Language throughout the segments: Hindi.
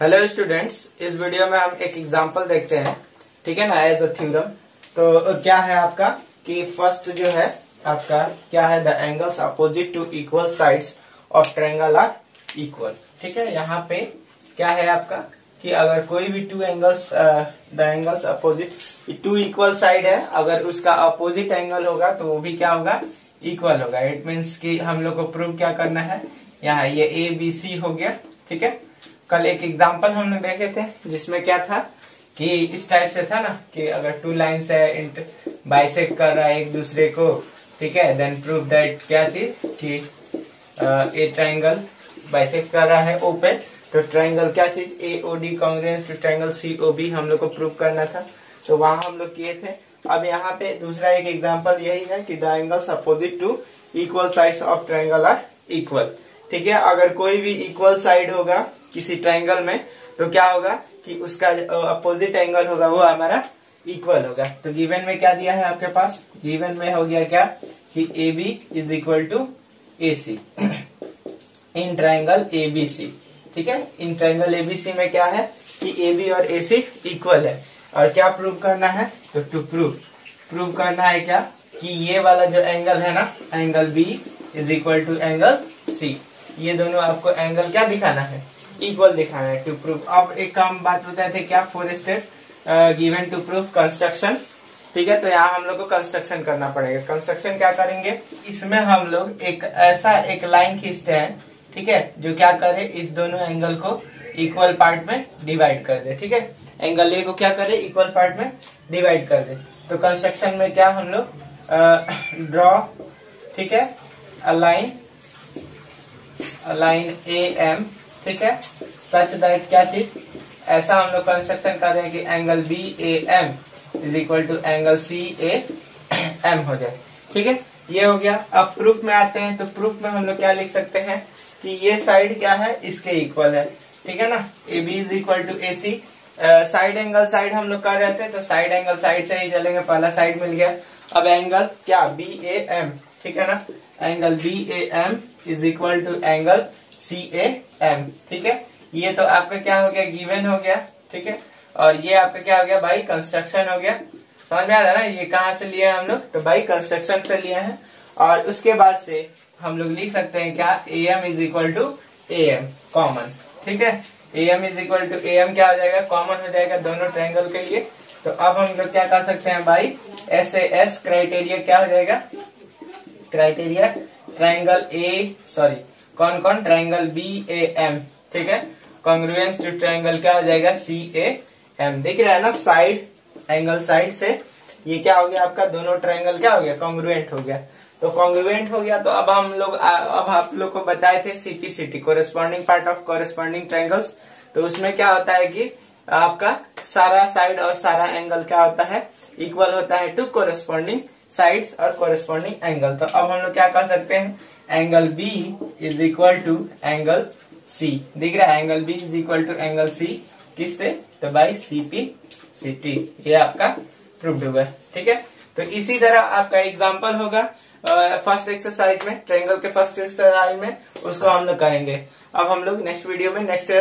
हेलो स्टूडेंट्स इस वीडियो में हम एक एग्जांपल देखते हैं। ठीक है ना एज अ थ्योरम तो क्या है आपका? कि फ़र्स्ट जो है, आपका क्या है? The angles opposite to equal sides of triangle are equal ठीक है, यहाँ पे क्या है आपका? कि अगर कोई भी two angles the angles opposite to equal side है, अगर उसका अपोजिट एंगल होगा तो वो भी क्या होगा? इक्वल होगा। इट मीन्स कि हम लोग को प्रूव क्या करना है? यहाँ ये ए बी सी हो गया। ठीक है? कल एक एग्जांपल हम लोग देखे थे, जिसमें क्या था कि इस टाइप से था ना, कि अगर टू लाइन्स है बाइसेक्ट कर रहा है एक दूसरे को, ठीक है देन प्रूव दैट क्या चीज़? कि ए ट्राइंगल बाइसेक्ट कर रहा है ओ पे तो ट्राइंगल क्या चीज़? A O D congruence to triangle C O B हम लोग को प्रूव करना था। तो वहाँ हम लोग किए थे। अब यहाँ पे दूसरा एक एग्ज़ाम्पल यही है कि the angles opposite to equal sides of triangle are equal ठीक है? अगर कोई भी इक्वल साइड होगा किसी ट्राइंगल में तो क्या होगा कि उसका अपोजिट एंगल होगा, वो हमारा इक्वल होगा। तो गिवन में क्या दिया है आपके पास? गिवन में हो गया क्या? कि A B is equal to A C in triangle A B C ठीक है? इन ट्राइंगल एबीसी में क्या है? कि ए बी और ए सी इक्वल है। और क्या प्रूव करना है? तो टू प्रूव प्रूव करना है क्या? कि ये वाला जो एंगल है ना angle B is equal to angle C ये दोनों आपको एंगल क्या दिखाना है? इक्वल दिखाना है टू प्रूफ अब एक काम बात बताए थे क्या four step given to proof construction ठीक है तो यहाँ हम लोग को कंस्ट्रक्शन करना पड़ेगा। कंस्ट्रक्शन क्या करेंगे? इसमें हम लोग एक ऐसा एक लाइन खींचते हैं, ठीक है, जो क्या करे, इस दोनों एंगल को इक्वल पार्ट में डिवाइड कर दे, ठीक है? एंगल ए को क्या करे इक्वल पार्ट में डिवाइड कर दे। तो कंस्ट्रक्शन में क्या हम लोग ड्रॉ ठीक है अलाइन अलाइन ए एम ठीक है? सच दैट क्या चीज़? ऐसा हम लोग कंस्ट्रक्शन कर रहे हैं कि angle B A M is equal to angle C A M हो जाए। ठीक है? ये हो गया। अब प्रूफ में आते हैं तो प्रूफ में हम लोग क्या लिख सकते हैं? कि ये साइड क्या है? इसके इक्वल है। ठीक है ना? A B is equal to A C side angle side हम लोग कर रहे थे तो साइड एंगल साइड से ही चलेंगे। पहला साइड मिल गया। अब एंगल क्या? बी ए एम ठीक है ना? Angle B A M is equal to angle C A M ठीक है? ये तो आपका क्या हो गया? गिवन हो गया, ठीक है? और ये आपका क्या हो गया? बाई कंस्ट्रक्शन हो गया। समझ में आ रहा है ना? ये कहाँ से लिया हम लोग? तो बाई कंस्ट्रक्शन से लिया है। और उसके बाद से हम लोग लिख सकते हैं क्या? A M is equal to A M common ठीक है? A M is equal to A M क्या हो जाएगा? कॉमन हो जाएगा दोनों ट्रायंगल के लिए। तो अब हम लोग क्या कर सकते हैं भाई एस ए एस क्राइटेरिया क्या हो जाएगा? क्राइटेरिया ट्राइंगल ए सॉरी कौन कौन? ट्राइंगल बी ए एम ठीक है? कॉन्ग्रुएंस टू ट्राइंगल क्या हो जाएगा? सी ए एम देख रहा है ना साइड एंगल साइड से? ये क्या हो गया आपका? दोनों ट्राइंगल क्या हो गया? कॉन्ग्रुएंट हो गया। तो कॉन्ग्रुएंट हो गया तो अब हम लोग, अब आप लोग को बताए थे CPCT corresponding part of corresponding triangles तो उसमें क्या होता है कि आपका सारा साइड और सारा एंगल क्या होता है? इक्वल होता है टू कोरेस्पॉन्डिंग साइड्स और कोरेस्पॉन्डिंग एंगल तो अब हम लोग क्या कर सकते हैं? Angle B is equal to angle C दिख रहा है? Angle B is equal to angle C किससे? तो by C P C T ये आपका प्रूफ हुआ है। ठीक है? तो इसी तरह आपका एग्ज़ाम्पल होगा फ़र्स्ट एक्सरसाइज में ट्रेंगल के फ़र्स्ट एक्सरसाइज में, उसको हम लोग करेंगे। अब हम लोग नेक्स्ट वीडियो में नेक्स्ट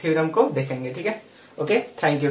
थ्योरम को देखेंगे। ठीक है? Okay thank you